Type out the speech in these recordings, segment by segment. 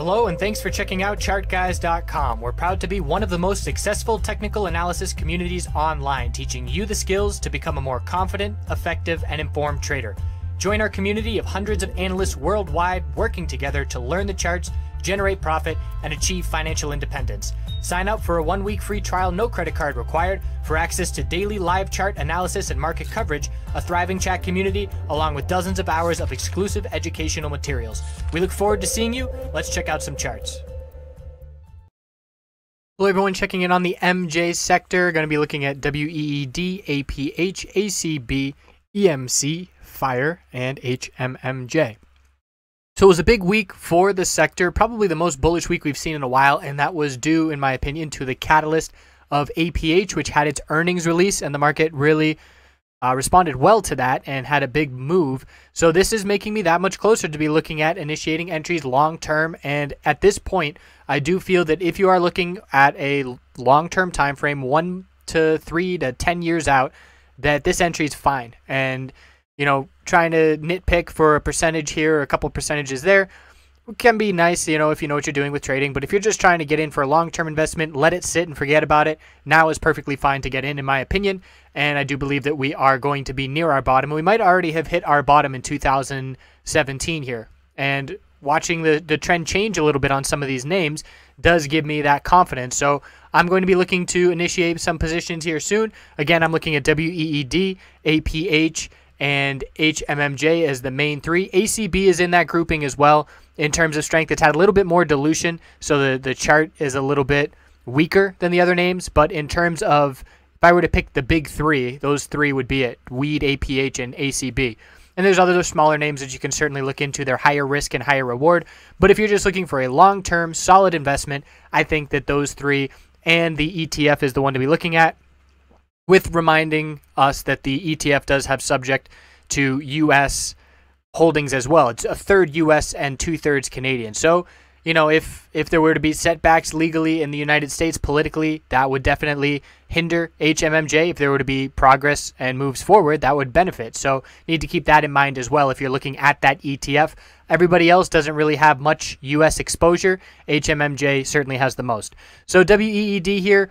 Hello, and thanks for checking out ChartGuys.com. We're proud to be one of the most successful technical analysis communities online, teaching you the skills to become a more confident, effective, and informed trader. Join our community of hundreds of analysts worldwide working together to learn the charts, generate profit, and achieve financial independence. Sign up for a one week free trial, no credit card required, for access to daily live chart analysis and market coverage, a thriving chat community, along with dozens of hours of exclusive educational materials. We look forward to seeing you. Let's check out some charts. Hello, everyone checking in on the MJ sector. Going to be looking at WEED, APH, ACB, EMC, FIRE, and HMMJ. So it was a big week for the sector, probably the most bullish week we've seen in a while, and that was due, in my opinion, to the catalyst of APH, which had its earnings release, and the market really uh, responded well to that and had a big move. So this is making me that much closer to be looking at initiating entries long term. And at this point, I do feel that if you are looking at a long term time frame, one to three to ten years out, that this entry is fine. And you know, trying to nitpick for a percentage here or a couple percentages there can be nice, you know, if you know what you're doing with trading. But if you're just trying to get in for a long term investment, let it sit and forget about it. Now is perfectly fine to get in, in my opinion. And I do believe that we are going to be near our bottom. We might already have hit our bottom in 2017 here. And watching the, the trend change a little bit on some of these names does give me that confidence. So I'm going to be looking to initiate some positions here soon. Again, I'm looking at WEED, APH, and HMMJ as the main three. ACB is in that grouping as well in terms of strength. It's had a little bit more dilution, so the, the chart is a little bit weaker than the other names. But in terms of if I were to pick the big three, those three would be it Weed, APH, and ACB. And there's other smaller names that you can certainly look into. They're higher risk and higher reward. But if you're just looking for a long term, solid investment, I think that those three and the ETF is the one to be looking at with reminding us that the ETF does have subject to U.S. holdings as well. It's a third U.S. and two thirds Canadian. So, you know, if if there were to be setbacks legally in the United States politically, that would definitely hinder HMMJ. If there were to be progress and moves forward, that would benefit. So, need to keep that in mind as well if you're looking at that ETF. Everybody else doesn't really have much U.S. exposure. HMMJ certainly has the most. So, WEED here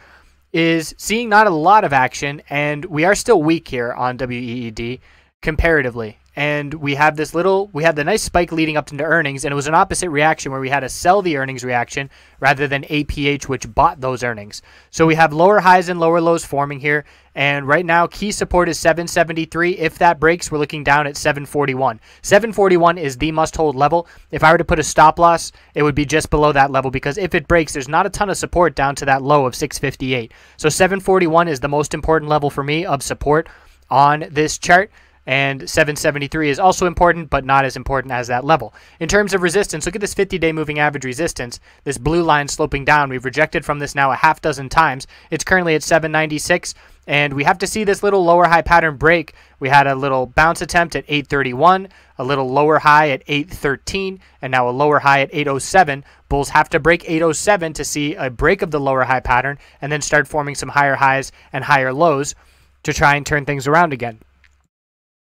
is seeing not a lot of action, and we are still weak here on WEED comparatively. And we have this little, we had the nice spike leading up into earnings, and it was an opposite reaction where we had a sell the earnings reaction rather than APH, which bought those earnings. So we have lower highs and lower lows forming here. And right now, key support is 773. If that breaks, we're looking down at 741. 741 is the must hold level. If I were to put a stop loss, it would be just below that level because if it breaks, there's not a ton of support down to that low of 658. So 741 is the most important level for me of support on this chart and 773 is also important, but not as important as that level. In terms of resistance, look at this 50-day moving average resistance, this blue line sloping down. We've rejected from this now a half dozen times. It's currently at 796, and we have to see this little lower high pattern break. We had a little bounce attempt at 831, a little lower high at 813, and now a lower high at 807. Bulls have to break 807 to see a break of the lower high pattern and then start forming some higher highs and higher lows to try and turn things around again.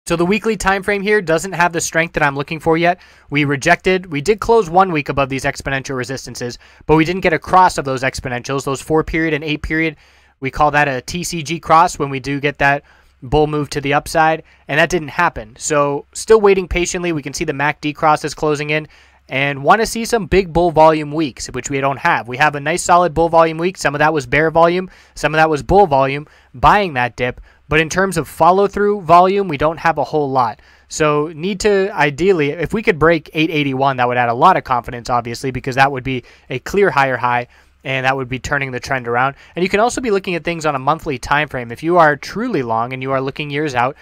So the weekly time frame here doesn't have the strength that I'm looking for yet. We rejected, we did close one week above these exponential resistances, but we didn't get a cross of those exponentials, those four period and eight period. We call that a TCG cross when we do get that bull move to the upside, and that didn't happen. So still waiting patiently. We can see the MACD cross is closing in and want to see some big bull volume weeks, which we don't have. We have a nice solid bull volume week. Some of that was bear volume, some of that was bull volume, buying that dip. But in terms of follow through volume, we don't have a whole lot. So need to ideally, if we could break 881, that would add a lot of confidence, obviously, because that would be a clear higher high and that would be turning the trend around. And you can also be looking at things on a monthly time frame. If you are truly long and you are looking years out,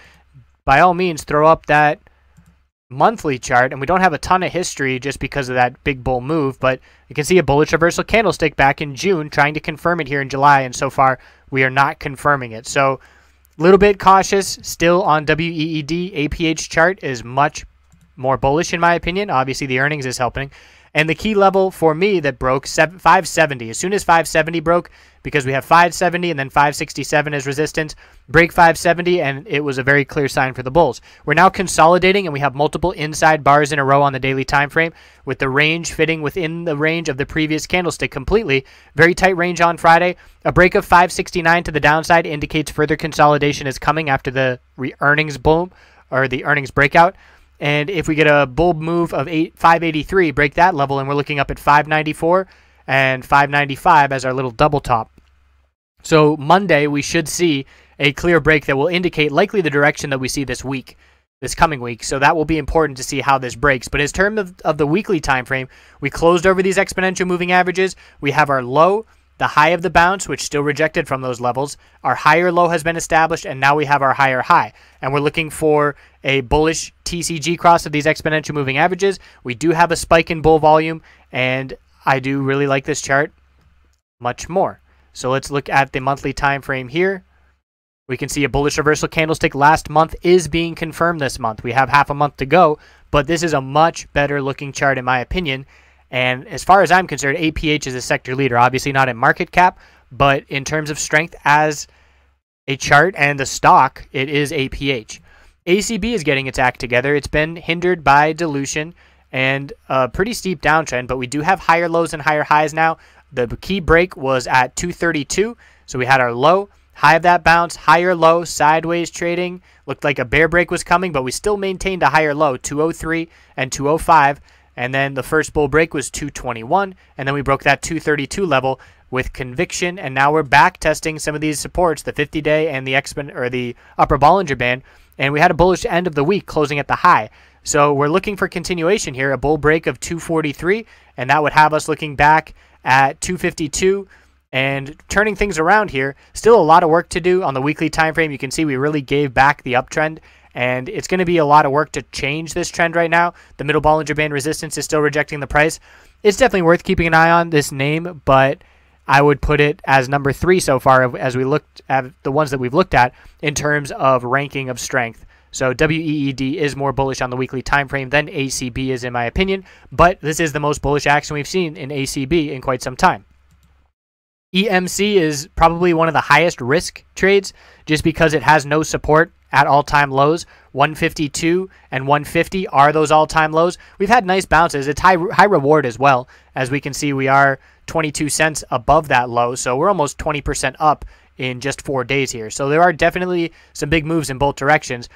by all means, throw up that monthly chart. And we don't have a ton of history just because of that big bull move, but you can see a bullish reversal candlestick back in June, trying to confirm it here in July. And so far, we are not confirming it. So a little bit cautious still on WEED. APH chart is much more bullish in my opinion. Obviously, the earnings is helping. And the key level for me that broke 570. As soon as 570 broke, because we have 570 and then 567 as resistance, break 570, and it was a very clear sign for the bulls. We're now consolidating, and we have multiple inside bars in a row on the daily time frame, with the range fitting within the range of the previous candlestick completely. Very tight range on Friday. A break of 569 to the downside indicates further consolidation is coming after the earnings boom or the earnings breakout. And if we get a bull move of eight, 583, break that level, and we're looking up at 594 and 595 as our little double top. So Monday, we should see a clear break that will indicate likely the direction that we see this week, this coming week. So that will be important to see how this breaks. But as term of, of the weekly time frame, we closed over these exponential moving averages. We have our low the high of the bounce, which still rejected from those levels, our higher low has been established, and now we have our higher high. And we're looking for a bullish TCG cross of these exponential moving averages. We do have a spike in bull volume, and I do really like this chart much more. So let's look at the monthly time frame here. We can see a bullish reversal candlestick last month is being confirmed this month. We have half a month to go, but this is a much better looking chart in my opinion. And as far as I'm concerned, APH is a sector leader. Obviously not in market cap, but in terms of strength as a chart and the stock, it is APH. ACB is getting its act together. It's been hindered by dilution and a pretty steep downtrend, but we do have higher lows and higher highs now. The key break was at 232, so we had our low, high of that bounce, higher low, sideways trading. Looked like a bear break was coming, but we still maintained a higher low, 203 and 205. And then the first bull break was 221, and then we broke that 232 level with conviction, and now we're back testing some of these supports, the 50-day and the or the upper Bollinger Band, and we had a bullish end of the week closing at the high. So we're looking for continuation here, a bull break of 243, and that would have us looking back at 252 and turning things around here. Still a lot of work to do on the weekly time frame. You can see we really gave back the uptrend and it's going to be a lot of work to change this trend right now. The middle Bollinger Band resistance is still rejecting the price. It's definitely worth keeping an eye on this name, but I would put it as number three so far as we looked at the ones that we've looked at in terms of ranking of strength. So WEED is more bullish on the weekly time frame than ACB is in my opinion, but this is the most bullish action we've seen in ACB in quite some time. EMC is probably one of the highest risk trades just because it has no support at all-time lows. 152 and 150 are those all-time lows. We've had nice bounces. It's high high reward as well. As we can see, we are 22 cents above that low, so we're almost 20% up in just four days here. So there are definitely some big moves in both directions.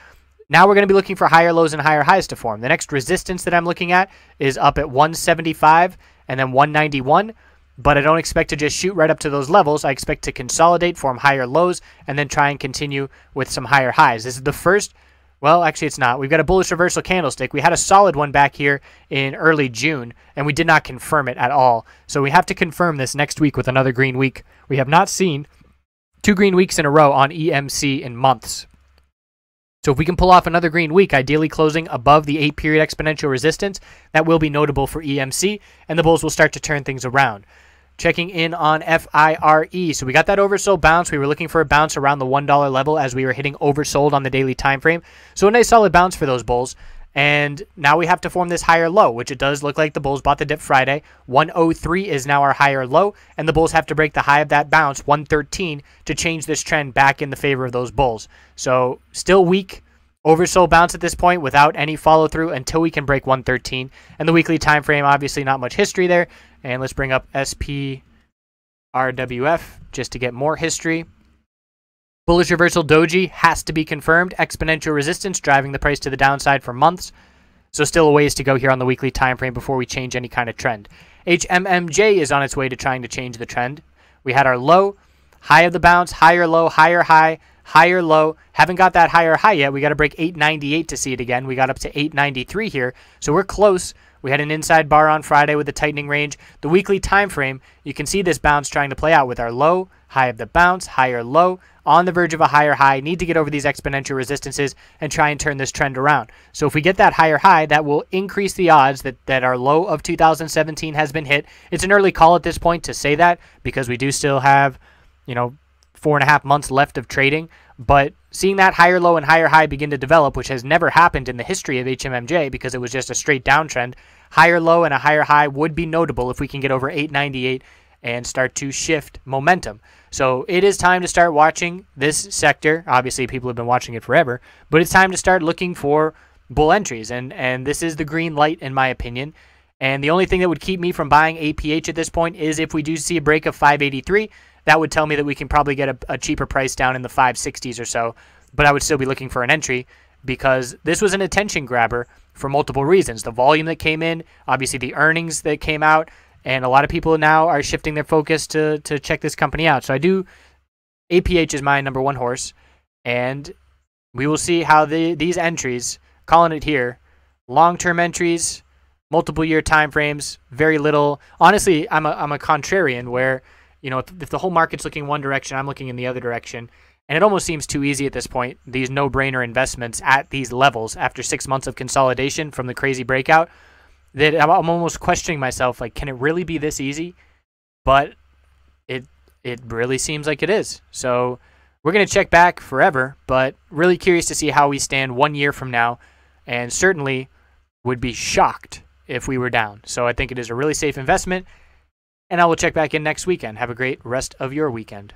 Now we're going to be looking for higher lows and higher highs to form. The next resistance that I'm looking at is up at 175 and then 191 but I don't expect to just shoot right up to those levels. I expect to consolidate, form higher lows, and then try and continue with some higher highs. This is the first, well, actually it's not. We've got a bullish reversal candlestick. We had a solid one back here in early June, and we did not confirm it at all. So we have to confirm this next week with another green week. We have not seen two green weeks in a row on EMC in months. So if we can pull off another green week, ideally closing above the 8-period exponential resistance, that will be notable for EMC, and the bulls will start to turn things around. Checking in on FIRE. So we got that oversold bounce. We were looking for a bounce around the $1 level as we were hitting oversold on the daily time frame. So a nice solid bounce for those bulls. And now we have to form this higher low, which it does look like the Bulls bought the dip Friday. 103 is now our higher low, and the Bulls have to break the high of that bounce, 113, to change this trend back in the favor of those Bulls. So still weak, oversold bounce at this point without any follow through until we can break 113. And the weekly time frame, obviously not much history there. And let's bring up SPRWF just to get more history. Bullish reversal doji has to be confirmed. Exponential resistance driving the price to the downside for months. So still a ways to go here on the weekly time frame before we change any kind of trend. HMMJ is on its way to trying to change the trend. We had our low, high of the bounce, higher low, higher high, higher low. Haven't got that higher high yet. We got to break 898 to see it again. We got up to 893 here. So we're close we had an inside bar on Friday with a tightening range. The weekly time frame, you can see this bounce trying to play out with our low, high of the bounce, higher low, on the verge of a higher high, need to get over these exponential resistances and try and turn this trend around. So if we get that higher high, that will increase the odds that, that our low of 2017 has been hit. It's an early call at this point to say that because we do still have, you know, four and a half months left of trading. But seeing that higher low and higher high begin to develop, which has never happened in the history of HMMJ because it was just a straight downtrend, higher low and a higher high would be notable if we can get over 898 and start to shift momentum. So it is time to start watching this sector. Obviously, people have been watching it forever, but it's time to start looking for bull entries. And, and this is the green light, in my opinion. And the only thing that would keep me from buying APH at this point is if we do see a break of 583 that would tell me that we can probably get a, a cheaper price down in the 560s or so. But I would still be looking for an entry because this was an attention grabber for multiple reasons. The volume that came in, obviously the earnings that came out, and a lot of people now are shifting their focus to to check this company out. So I do APH is my number one horse, and we will see how the these entries, calling it here, long-term entries, multiple year time frames, very little. Honestly, I'm a I'm a contrarian where you know, if, if the whole market's looking one direction, I'm looking in the other direction. And it almost seems too easy at this point, these no brainer investments at these levels after six months of consolidation from the crazy breakout, that I'm, I'm almost questioning myself like, can it really be this easy? But it it really seems like it is. So we're going to check back forever, but really curious to see how we stand one year from now. And certainly would be shocked if we were down. So I think it is a really safe investment and I will check back in next weekend. Have a great rest of your weekend.